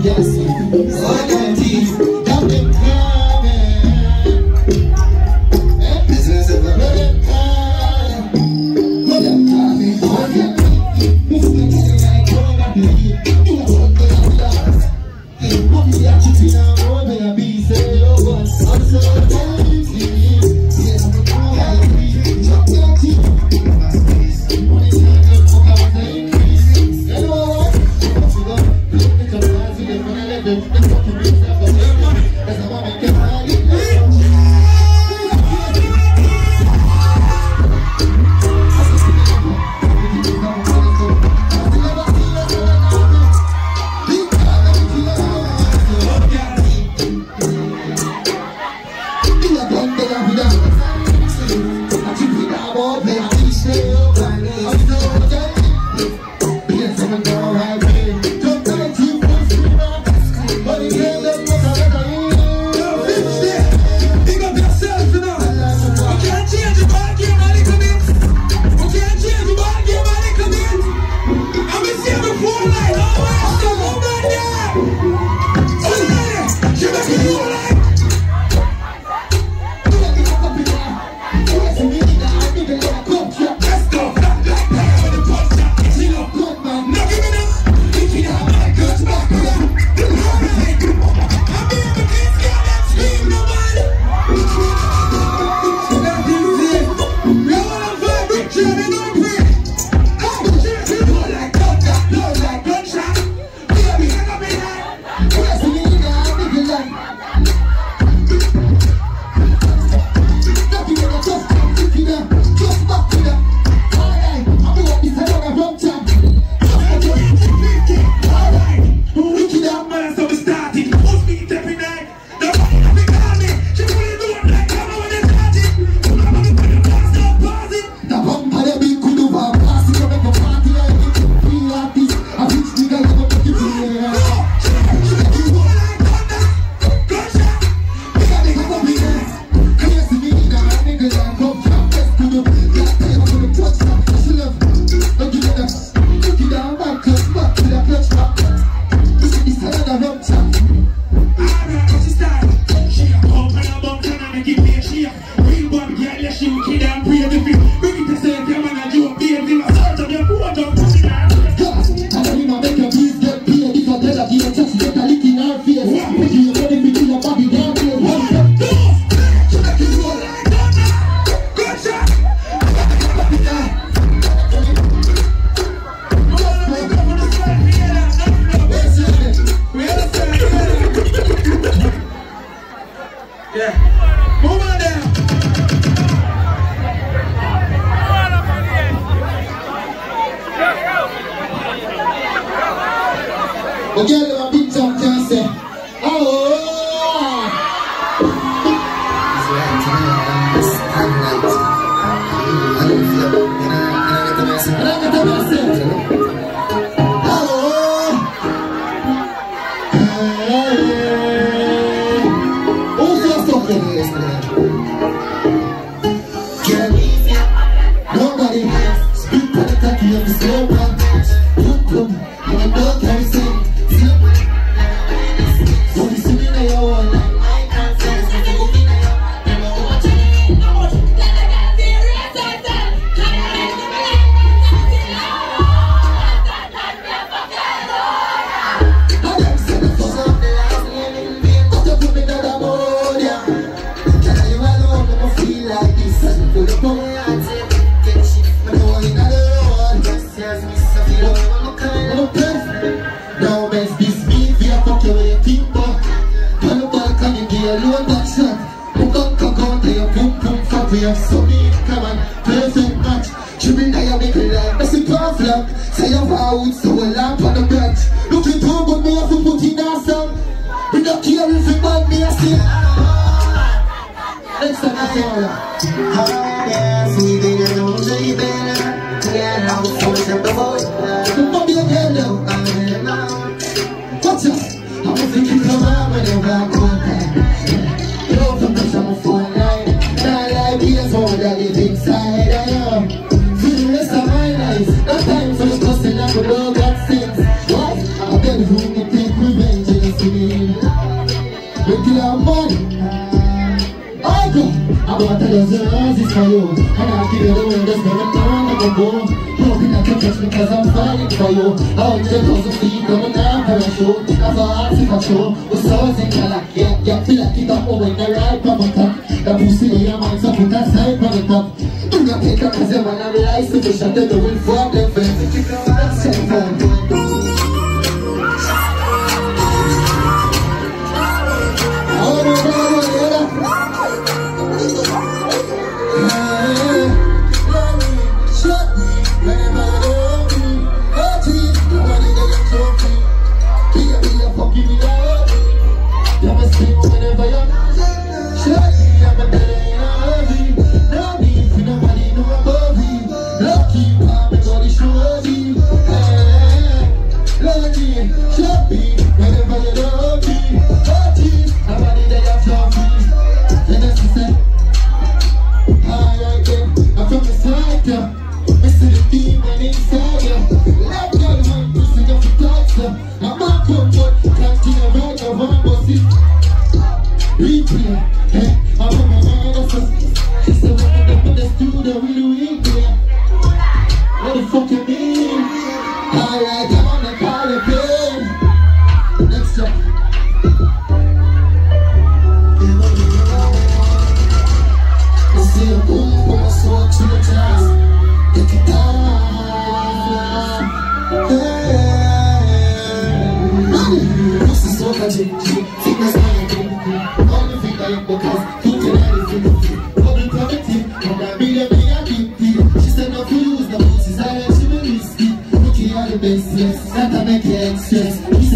Yes. The girl them a big talk can say, oh. Nobody has speak to the cocky of the slow don't care if me, I see Next time I saw we oh, didn't know better Yeah, I was forced up the boy. Don't be a girl though, I'm? I'm come out Cairo And I'll give it all and there's gonna find like a ball Hoping I can catch me cause I'm fighting for you I'll just hold the feet on an apparel I thought I'd take control With swords and color Yeah, yeah, feel like it up when I ride from a cup The pussy in your mind so put that side from the top Do not take up cause when I'm license to shut the door and fuck Because All the feet are because Cuckoo that is the feet Public property Come She said no for you the most She's high and Looking at the baseless Not to make it excess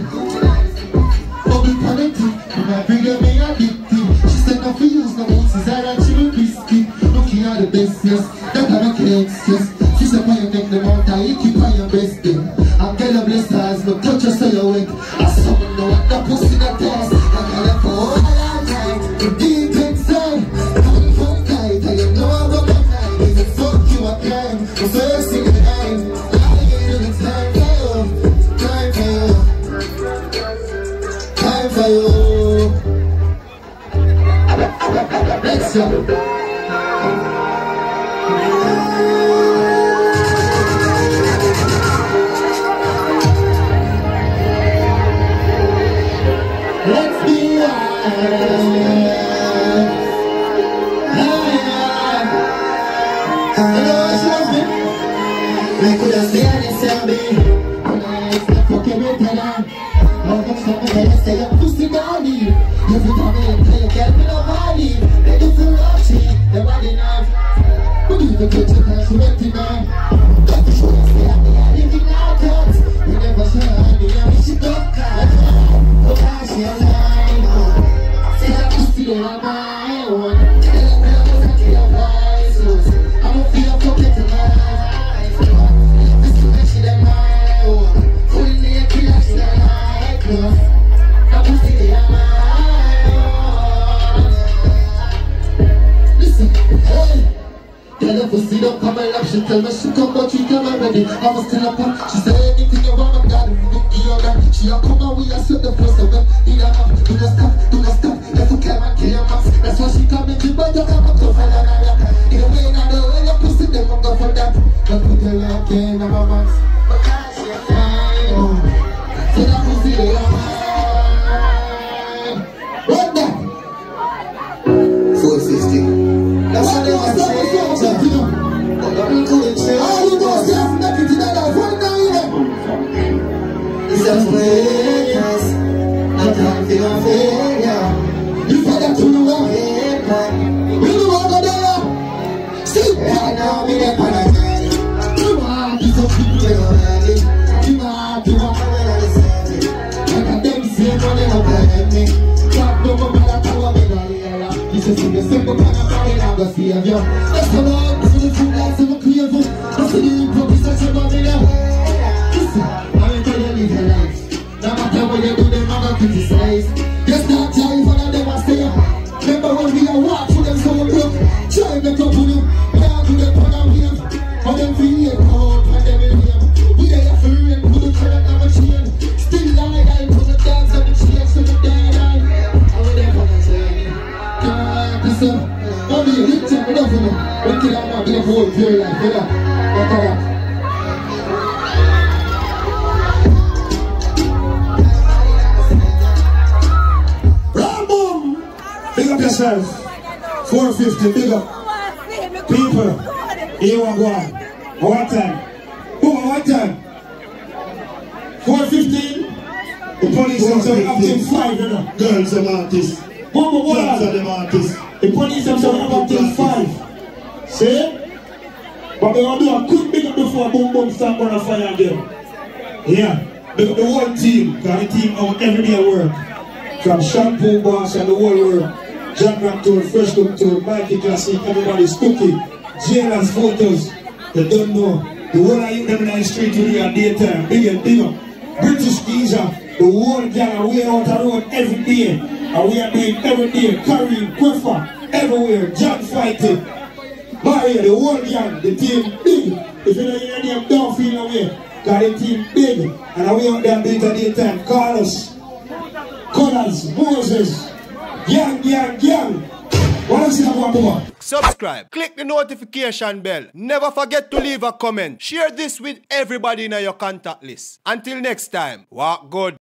person But we connected And I bring her me addicted She said no feels no one since I that she will biscuit Looking at the business That I don't care excuse She said you make the mountain You keep on best thing I'm gonna bless but touch her so you wet kayo Next song Let's be wild Me cuidas bien y se ve, una vez que te meterán, no te sabes que eres tell me she come but she come already I was still up her She say anything you. want I'm you that She a come and we a set the place So well in her mouth Do not stop, do not stop Let you come and kill your That's why she come in the bed You come up to fall and I In the way now the way your pussy Them I'm go for that But put your luck in my mouth Yes, Big up yourself. 450, big up. People, we go. One time. Boom, one time. 415. The police are saying acting five, you know. Girls are artists. Boom, boom, Girls are them artists. The police are saying acting five. See? But they want to do a quick big up before boom, boom start a fire again. Yeah. Up the whole team. Because the team out every day at work. From Shampoo Boss and the whole world. Jack Rap Tour, Fresh Look Tour, Mikey Classic, everybody spooky. Jailers photos. They don't know. The whole of you them in the street today at daytime. Big and big up. British geezer. The whole gang way out the road every day. And we are doing every day. Carrying, Quiffer, everywhere. Jack fighting. Mario, the whole gang, the team big. If you don't feel the team big. And daytime. Carlos. Moses. What else more? Subscribe, click the notification bell. Never forget to leave a comment. Share this with everybody in your contact list. Until next time, walk good.